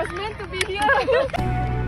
was meant to be here.